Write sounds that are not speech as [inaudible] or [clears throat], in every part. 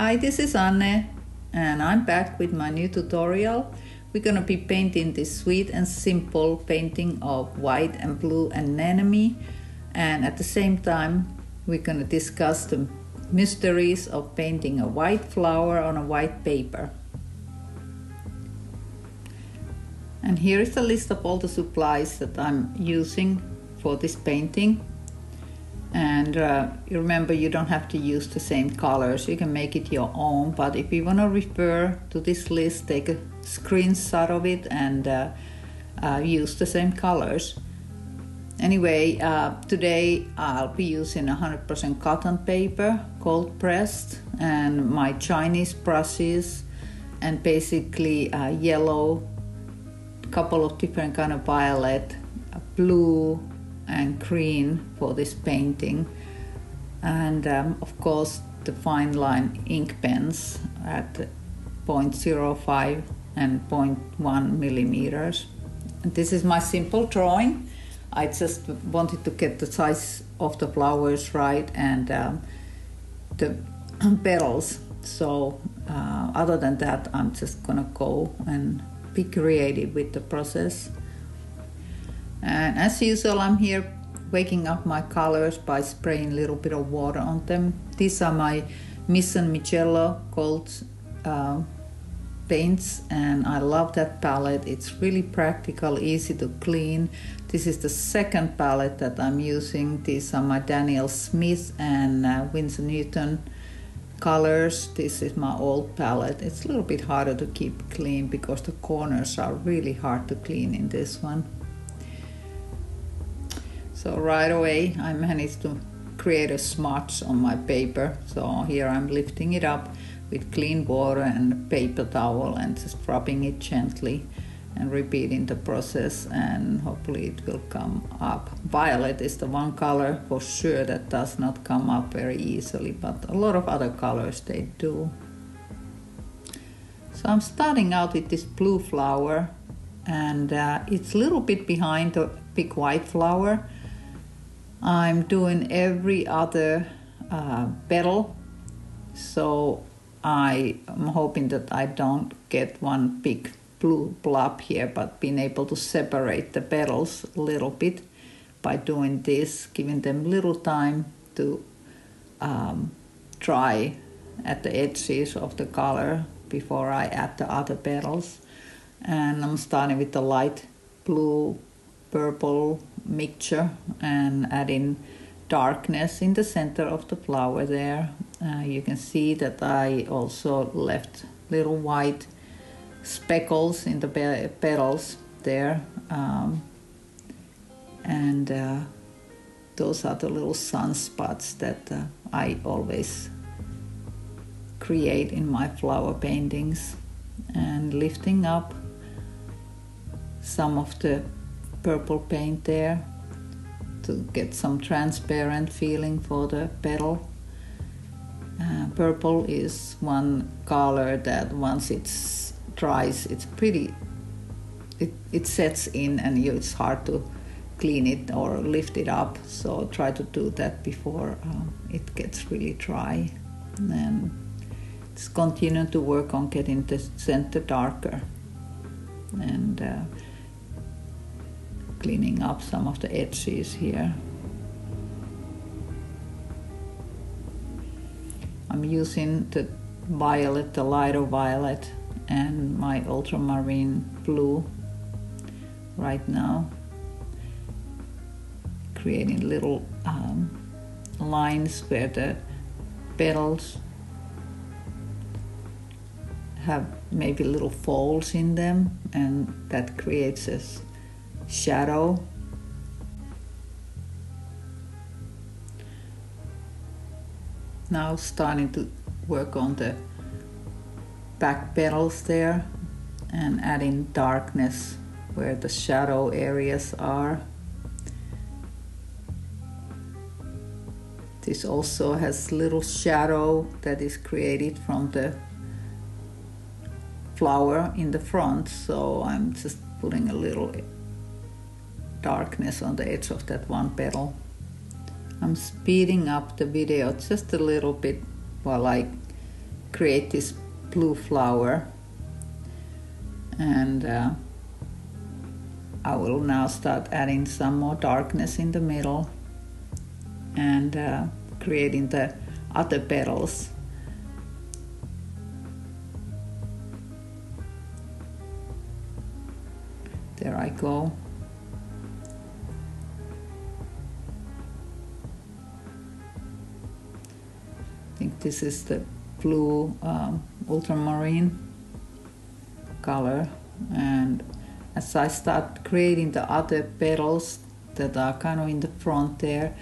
Hi, this is Anne, and I'm back with my new tutorial. We're gonna be painting this sweet and simple painting of white and blue anemone, and at the same time, we're gonna discuss the mysteries of painting a white flower on a white paper. And here is a list of all the supplies that I'm using for this painting. And uh, you remember you don't have to use the same colors, you can make it your own. But if you want to refer to this list, take a screenshot of it and uh, uh, use the same colors. Anyway, uh, today I'll be using 100% cotton paper, cold pressed, and my Chinese brushes, and basically yellow, couple of different kind of violet, blue, and green for this painting. And um, of course, the fine line ink pens at 0.05 and 0.1 millimeters. And this is my simple drawing. I just wanted to get the size of the flowers right and um, the [clears throat] petals. So, uh, other than that, I'm just gonna go and be creative with the process. And as usual, I'm here waking up my colors by spraying a little bit of water on them. These are my Mission Mijello gold uh, paints, and I love that palette. It's really practical, easy to clean. This is the second palette that I'm using. These are my Daniel Smith and uh, Winsor Newton colors. This is my old palette. It's a little bit harder to keep clean because the corners are really hard to clean in this one. So right away I managed to create a smudge on my paper. So here I'm lifting it up with clean water and paper towel and just rubbing it gently and repeating the process and hopefully it will come up. Violet is the one color for sure that does not come up very easily but a lot of other colors they do. So I'm starting out with this blue flower and uh, it's a little bit behind the big white flower I'm doing every other uh, petal, so I am hoping that I don't get one big blue blob here, but being able to separate the petals a little bit by doing this, giving them little time to um, dry at the edges of the color before I add the other petals. And I'm starting with the light blue purple mixture and adding darkness in the center of the flower there. Uh, you can see that I also left little white speckles in the petals there. Um, and uh, those are the little sunspots that uh, I always create in my flower paintings. And lifting up some of the purple paint there to get some transparent feeling for the petal. Uh, purple is one color that once it dries, it's pretty, it, it sets in and you, it's hard to clean it or lift it up. So try to do that before uh, it gets really dry. And then just continue to work on getting the center darker. And uh, cleaning up some of the edges here. I'm using the violet, the lighter violet, and my ultramarine blue right now, creating little um, lines where the petals have maybe little folds in them, and that creates a shadow. Now starting to work on the back petals there and adding darkness where the shadow areas are. This also has little shadow that is created from the flower in the front, so I'm just putting a little darkness on the edge of that one petal. I'm speeding up the video just a little bit while I create this blue flower and uh, I will now start adding some more darkness in the middle and uh, creating the other petals. There I go. Think this is the blue um, ultramarine color. And as I start creating the other petals that are kind of in the front there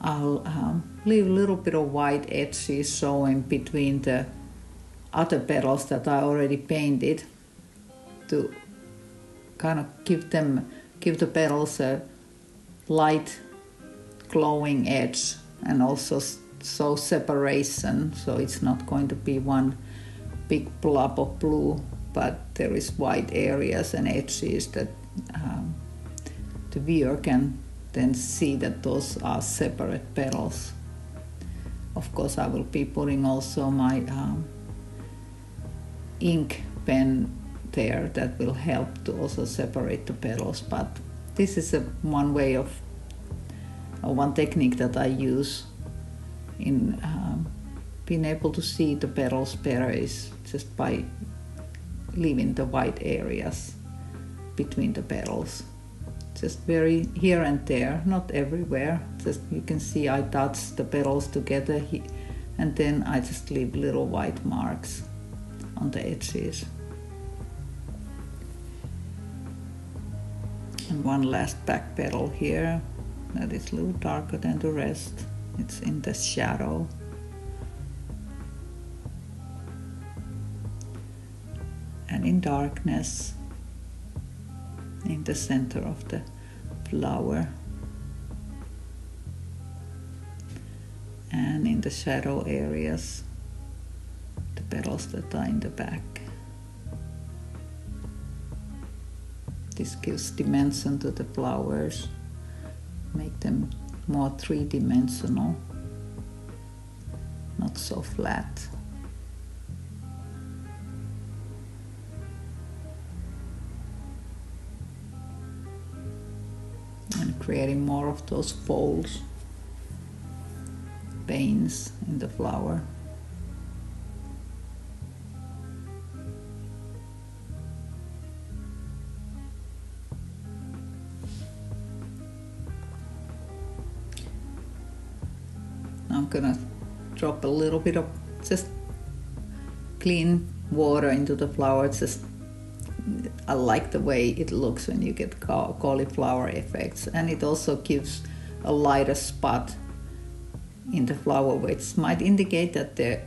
I'll um, leave a little bit of white edges showing between the other petals that I already painted to kind of give them give the petals a light glowing edge and also so separation so it's not going to be one big blob of blue but there is white areas and edges that um, the viewer can then see that those are separate petals. Of course I will be putting also my um, ink pen there that will help to also separate the petals but this is a one way of uh, one technique that I use in um, being able to see the petals better is just by leaving the white areas between the petals just very here and there not everywhere. Just you can see I touch the petals together and then I just leave little white marks on the edges. And one last back petal here that is a little darker than the rest it's in the shadow. And in darkness, in the center of the flower. And in the shadow areas, the petals that are in the back. This gives dimension to the flowers, make them more three-dimensional, not so flat. And creating more of those folds, veins in the flower. Drop a little bit of just clean water into the flower. It's just I like the way it looks when you get cauliflower effects, and it also gives a lighter spot in the flower, which might indicate that the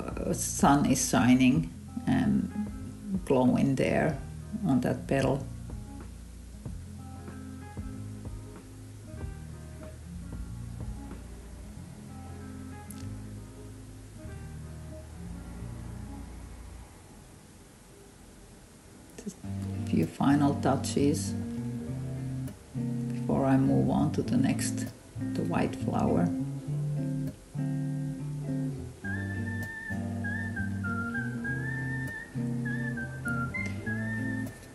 uh, sun is shining and glowing there on that petal. Few final touches before I move on to the next, the white flower.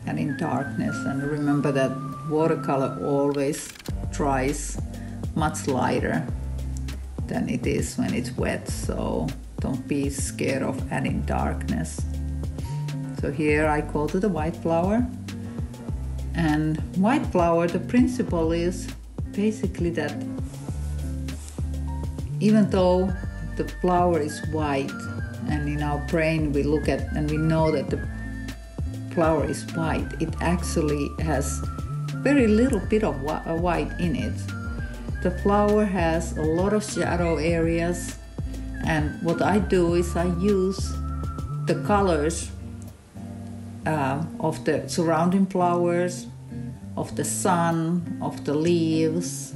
And in darkness, and remember that watercolor always dries much lighter than it is when it's wet, so don't be scared of adding darkness. So here I go to the white flower. And white flower, the principle is basically that even though the flower is white, and in our brain we look at and we know that the flower is white, it actually has very little bit of uh, white in it. The flower has a lot of shadow areas, and what I do is I use the colors uh, of the surrounding flowers, of the sun, of the leaves,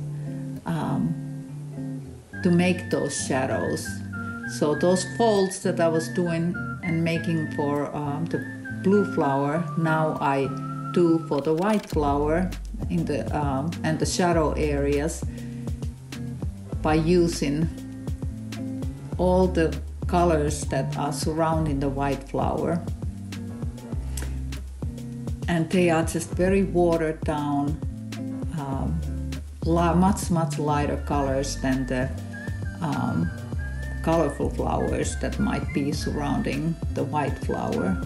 um, to make those shadows. So those folds that I was doing and making for um, the blue flower, now I do for the white flower in the um, and the shadow areas by using all the colors that are surrounding the white flower. And they are just very watered down, um, much, much lighter colors than the um, colorful flowers that might be surrounding the white flower.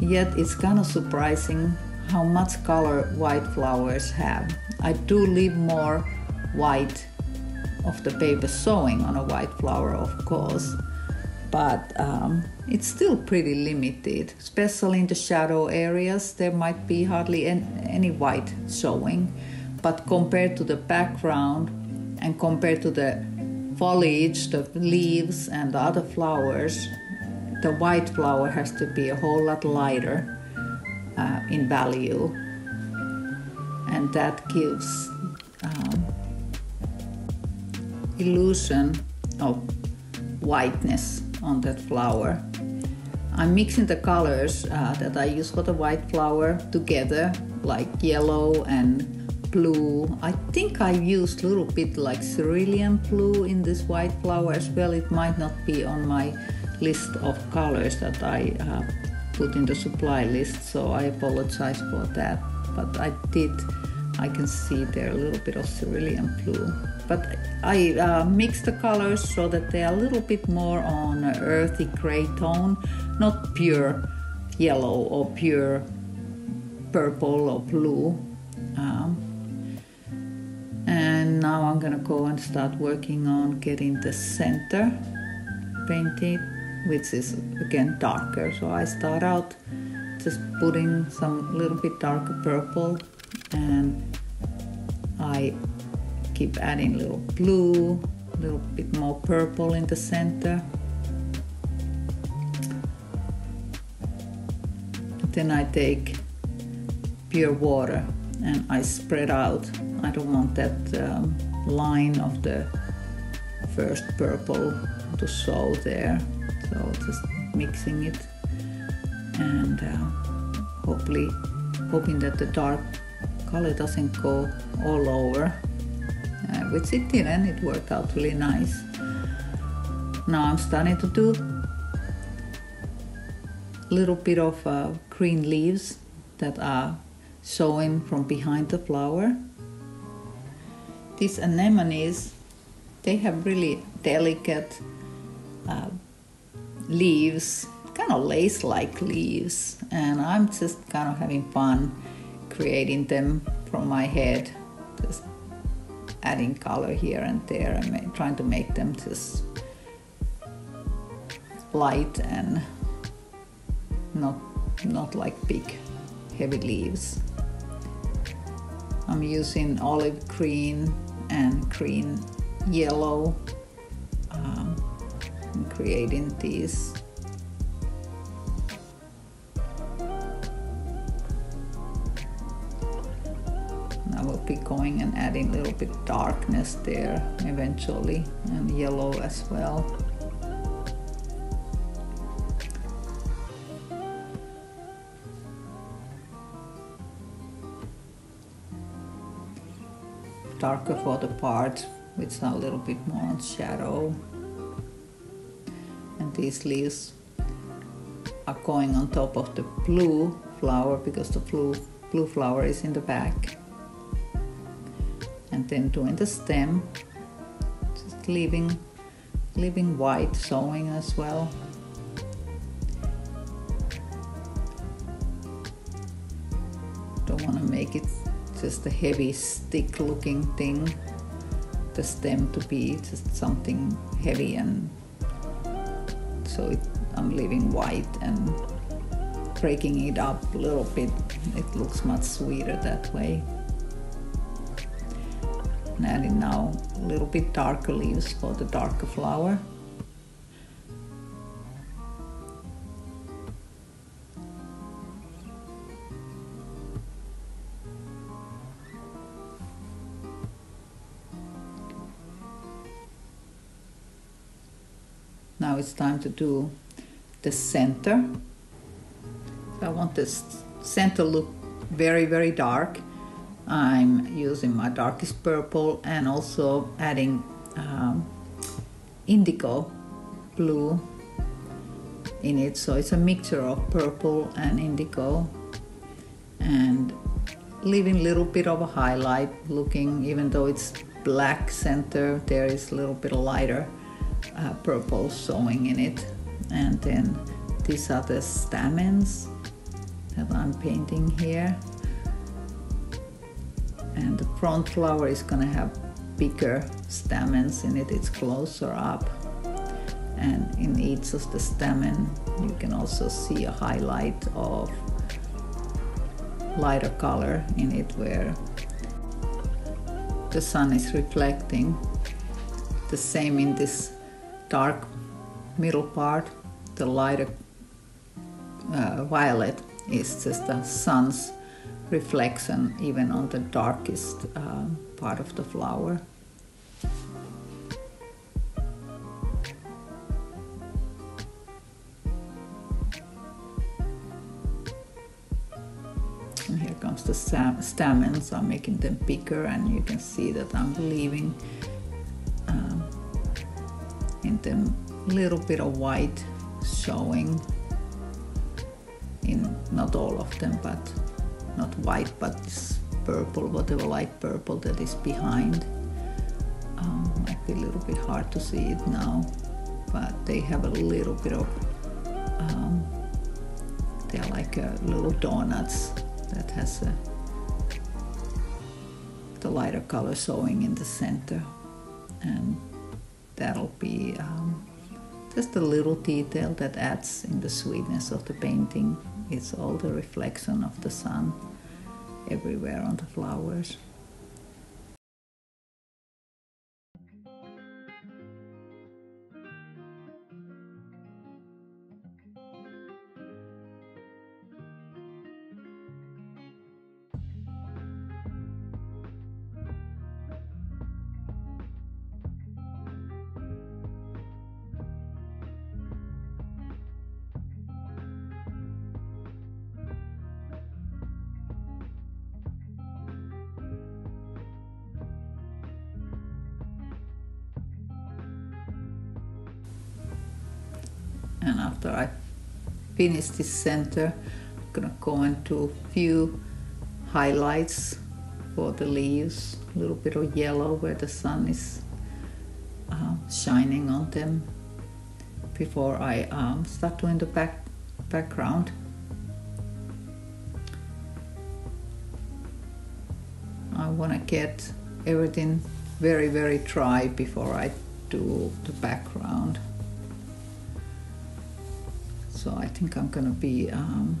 Yet it's kind of surprising how much color white flowers have. I do leave more white of the paper sewing on a white flower, of course, but um, it's still pretty limited, especially in the shadow areas. There might be hardly any white showing, but compared to the background and compared to the foliage, the leaves, and the other flowers, the white flower has to be a whole lot lighter uh, in value, and that gives um, illusion of whiteness on that flower. I'm mixing the colors uh, that I use for the white flower together, like yellow and blue. I think I used a little bit like cerulean blue in this white flower as well. It might not be on my list of colors that I uh, put in the supply list, so I apologize for that. But I did, I can see there a little bit of cerulean blue. But I uh, mix the colors so that they are a little bit more on an earthy gray tone, not pure yellow or pure purple or blue. Um, and now I'm gonna go and start working on getting the center painted which is again darker so I start out just putting some little bit darker purple and I keep adding little blue a little bit more purple in the center. Then I take pure water and I spread out. I don't want that um, line of the first purple to show there. So just mixing it and uh, hopefully hoping that the dark color doesn't go all over uh, which it didn't it worked out really nice. Now I'm starting to do a little bit of uh, green leaves that are showing from behind the flower. These anemones they have really delicate uh, leaves, kind of lace like leaves, and I'm just kind of having fun creating them from my head, just adding color here and there and trying to make them just light and not not like big heavy leaves. I'm using olive green and green yellow um, creating these Be going and adding a little bit darkness there eventually and yellow as well. Darker for the part with a little bit more shadow and these leaves are going on top of the blue flower because the blue, blue flower is in the back. And then doing the stem, just leaving, leaving white showing as well. Don't want to make it just a heavy stick looking thing. The stem to be just something heavy and so it, I'm leaving white and breaking it up a little bit. It looks much sweeter that way. And adding now a little bit darker leaves for the darker flower. Now it's time to do the center. So I want this center look very, very dark. I'm using my darkest purple and also adding um, indigo blue in it. So it's a mixture of purple and indigo and leaving a little bit of a highlight looking even though it's black center there is a little bit of lighter uh, purple showing in it. And then these are the stamens that I'm painting here front flower is gonna have bigger stamens in it. It's closer up. And in each of the stamen you can also see a highlight of lighter color in it where the sun is reflecting. The same in this dark middle part. The lighter uh, violet is just the sun's reflection even on the darkest uh, part of the flower And here comes the stamens. I'm making them bigger, and you can see that I'm leaving um, in them a little bit of white showing in not all of them, but not white, but purple, whatever light purple that is behind. Um, might be a little bit hard to see it now, but they have a little bit of, um, they're like uh, little donuts that has a, the lighter color sewing in the center and that'll be um, just a little detail that adds in the sweetness of the painting it's all the reflection of the sun everywhere on the flowers and after I finish this center I'm gonna go into a few highlights for the leaves a little bit of yellow where the sun is uh, shining on them before I um, start doing the back background. I want to get everything very very dry before I do the background so I think I'm going to be um,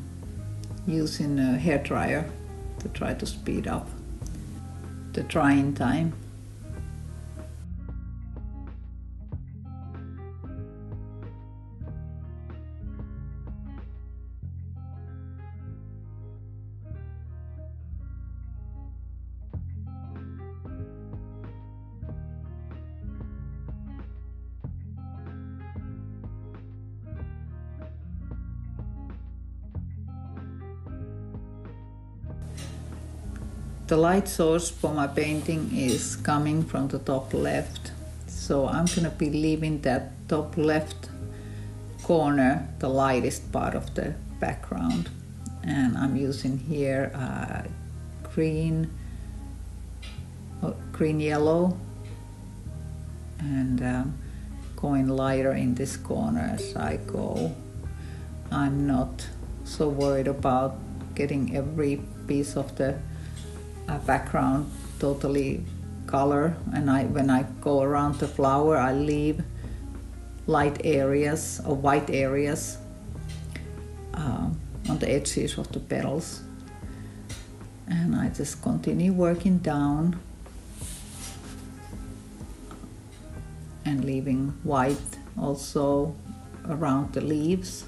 using a hair dryer to try to speed up the drying time. The light source for my painting is coming from the top left. So I'm gonna be leaving that top left corner the lightest part of the background. And I'm using here uh, green, oh, green yellow and um, going lighter in this corner as I go. I'm not so worried about getting every piece of the a background totally color. And I when I go around the flower I leave light areas or white areas uh, on the edges of the petals. And I just continue working down and leaving white also around the leaves.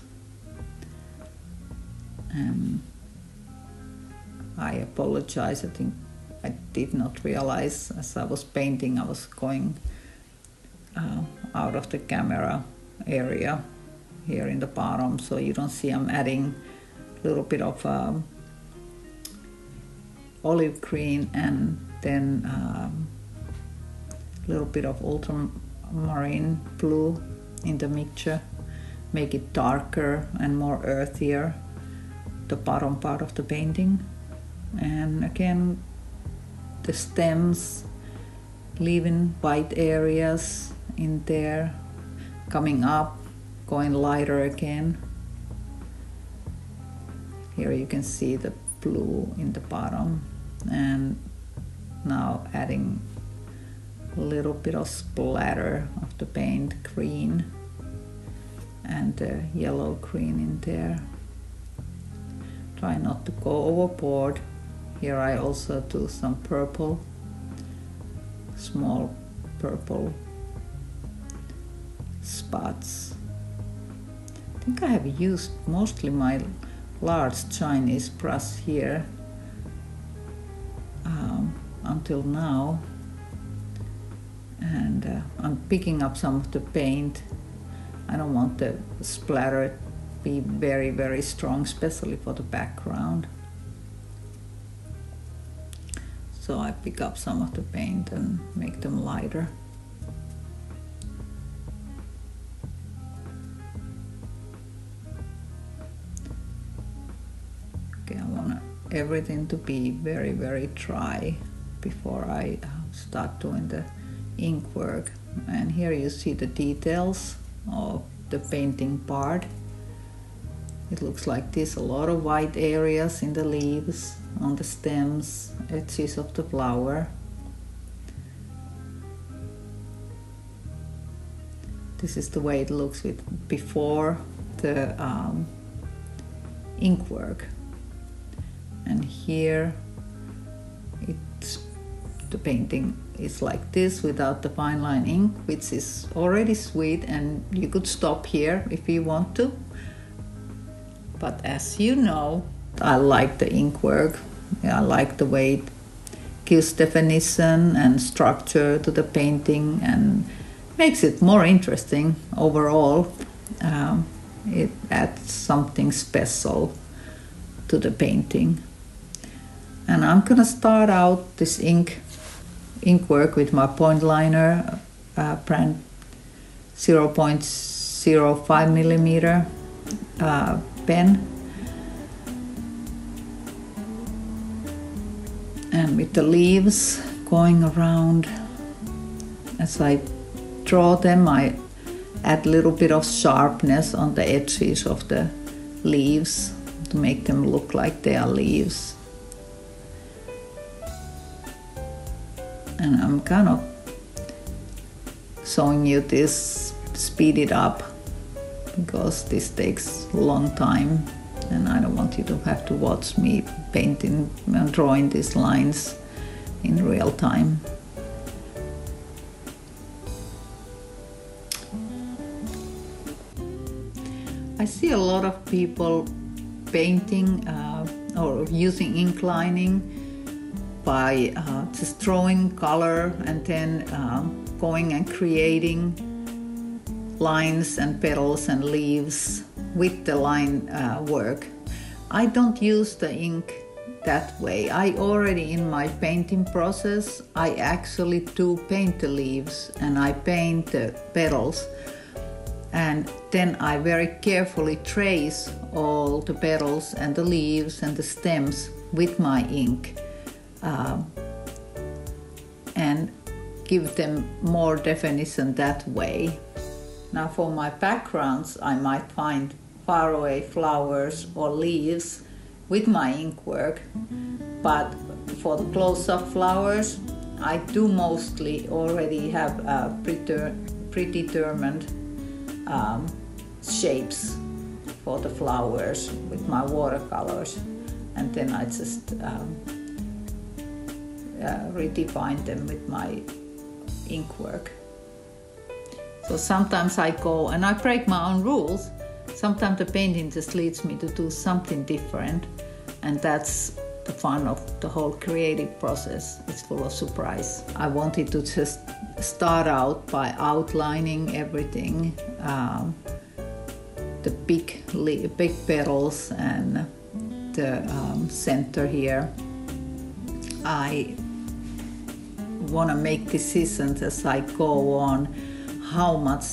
And I apologize. I think I did not realize as I was painting, I was going uh, out of the camera area here in the bottom, so you don't see I'm adding a little bit of um, olive green and then um, a little bit of ultramarine blue in the mixture, make it darker and more earthier, the bottom part of the painting. And again, the stems, leaving white areas in there, coming up, going lighter again. Here you can see the blue in the bottom and now adding a little bit of splatter of the paint green and the yellow green in there. Try not to go overboard. Here I also do some purple, small purple spots. I think I have used mostly my large Chinese brush here um, until now. And uh, I'm picking up some of the paint. I don't want the splatter to be very very strong especially for the background so I pick up some of the paint and make them lighter. Okay I want everything to be very very dry before I start doing the ink work. And here you see the details of the painting part it looks like this a lot of white areas in the leaves on the stems edges of the flower. This is the way it looks with before the um, ink work and here it's the painting is like this without the fine line ink which is already sweet and you could stop here if you want to but as you know I like the ink work. I like the way it gives definition and structure to the painting and makes it more interesting overall. Um, it adds something special to the painting. And I'm gonna start out this ink ink work with my point liner uh, brand 0.05 millimeter uh, pen and with the leaves going around as I draw them I add a little bit of sharpness on the edges of the leaves to make them look like they are leaves. And I'm kind of showing you this speed it up because this takes a long time and I don't want you to have to watch me painting and drawing these lines in real time. I see a lot of people painting uh, or using ink lining by uh, just drawing color and then uh, going and creating lines and petals and leaves with the line uh, work. I don't use the ink that way. I already in my painting process, I actually do paint the leaves and I paint the petals and then I very carefully trace all the petals and the leaves and the stems with my ink um, and give them more definition that way. Now for my backgrounds, I might find faraway flowers or leaves with my ink work, but for the close-up flowers, I do mostly already have uh, predetermined um, shapes for the flowers with my watercolors, and then I just um, uh, redefine them with my ink work. So sometimes I go and I break my own rules. Sometimes the painting just leads me to do something different, and that's the fun of the whole creative process. It's full of surprise. I wanted to just start out by outlining everything, um, the big big petals and the um, center here. I want to make decisions as I go on how much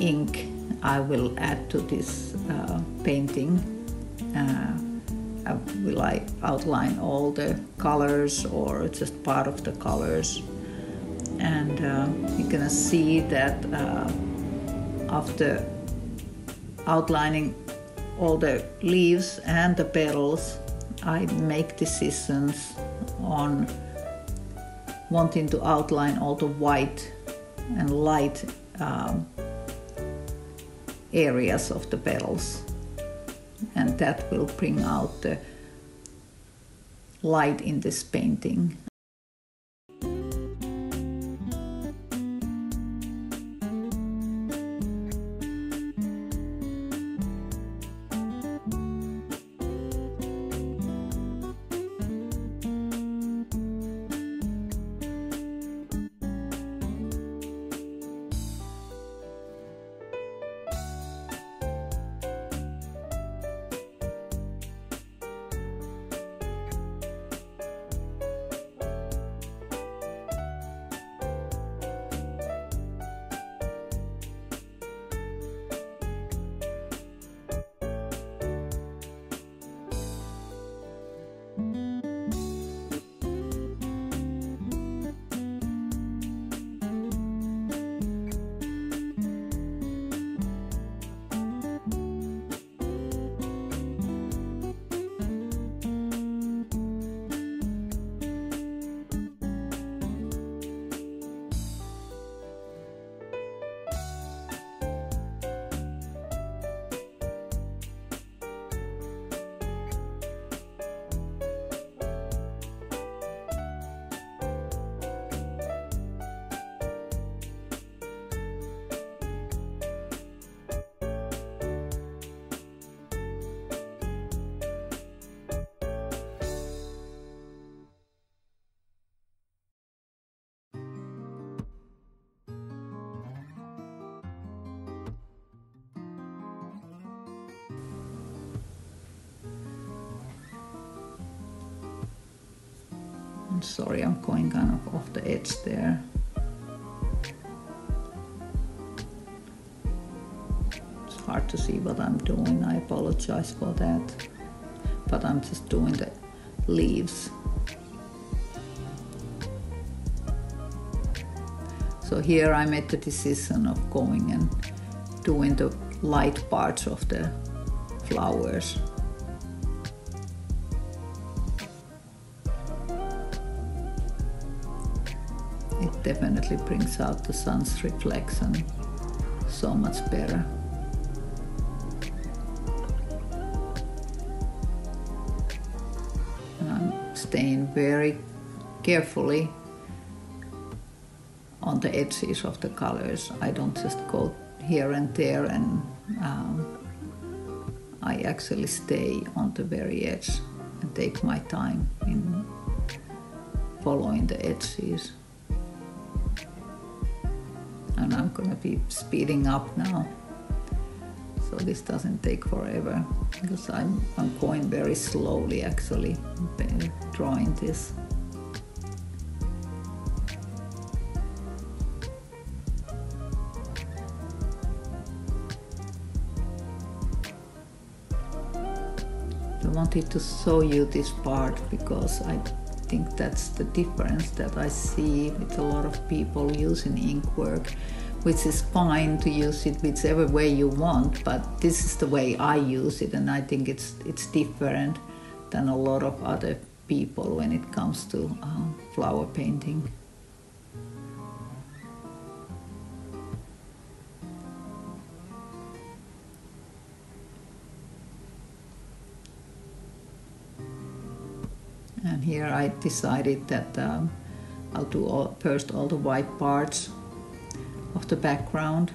ink I will add to this uh, painting. Uh, will I outline all the colors or just part of the colors? And uh, you're gonna see that uh, after outlining all the leaves and the petals, I make decisions on wanting to outline all the white and light um, areas of the petals. And that will bring out the light in this painting. Sorry, I'm going kind of off the edge there. It's hard to see what I'm doing, I apologize for that. But I'm just doing the leaves. So here I made the decision of going and doing the light parts of the flowers. It definitely brings out the sun's reflection so much better. And I'm staying very carefully on the edges of the colors. I don't just go here and there and um, I actually stay on the very edge and take my time in following the edges I'm gonna be speeding up now. So this doesn't take forever because I'm, I'm going very slowly actually drawing this. I wanted to show you this part because I think that's the difference that I see with a lot of people using ink work, which is fine to use it whichever way you want, but this is the way I use it, and I think it's it's different than a lot of other people when it comes to uh, flower painting. And here I decided that um, I'll do all, first all the white parts of the background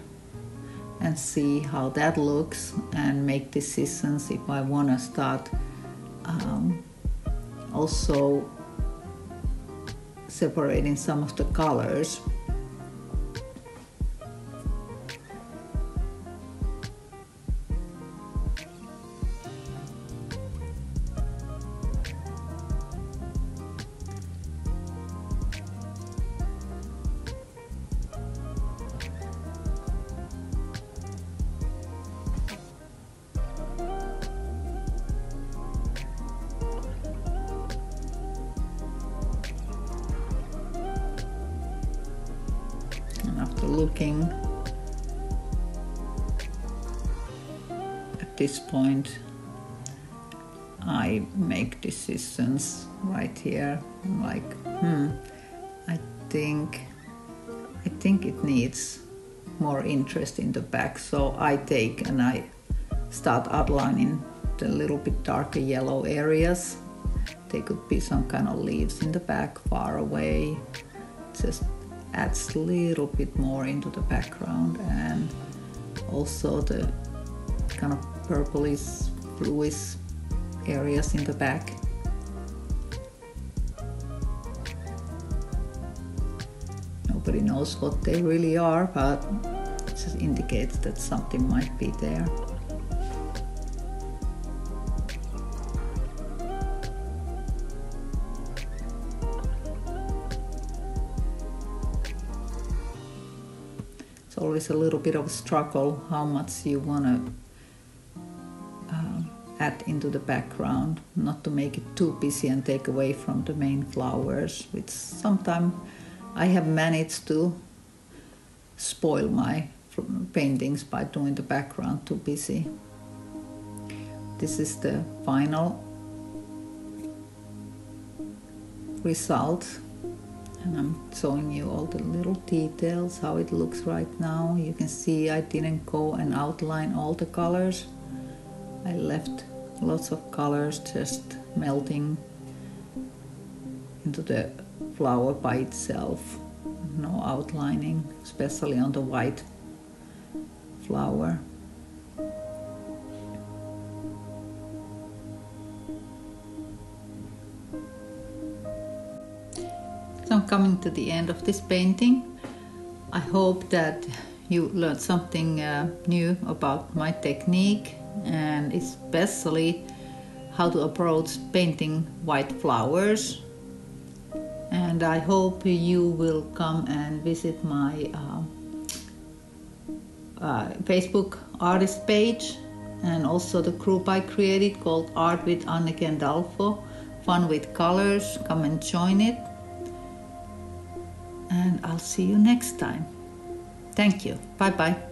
and see how that looks and make decisions if I want to start um, also separating some of the colors looking at this point. I make decisions right here. I'm like hmm I think I think it needs more interest in the back. So I take and I start outlining the little bit darker yellow areas. There could be some kind of leaves in the back far away just adds a little bit more into the background and also the kind of purplish bluish areas in the back. Nobody knows what they really are but it just indicates that something might be there always a little bit of a struggle how much you want to uh, add into the background, not to make it too busy and take away from the main flowers, which sometimes I have managed to spoil my paintings by doing the background too busy. This is the final result and I'm showing you all the little details how it looks right now. You can see I didn't go and outline all the colors. I left lots of colors just melting into the flower by itself. No outlining especially on the white flower coming to the end of this painting. I hope that you learned something uh, new about my technique and especially how to approach painting white flowers. And I hope you will come and visit my uh, uh, Facebook artist page and also the group I created called Art with Anne Gandolfo, Fun with Colors. Come and join it I'll see you next time. Thank you. Bye bye.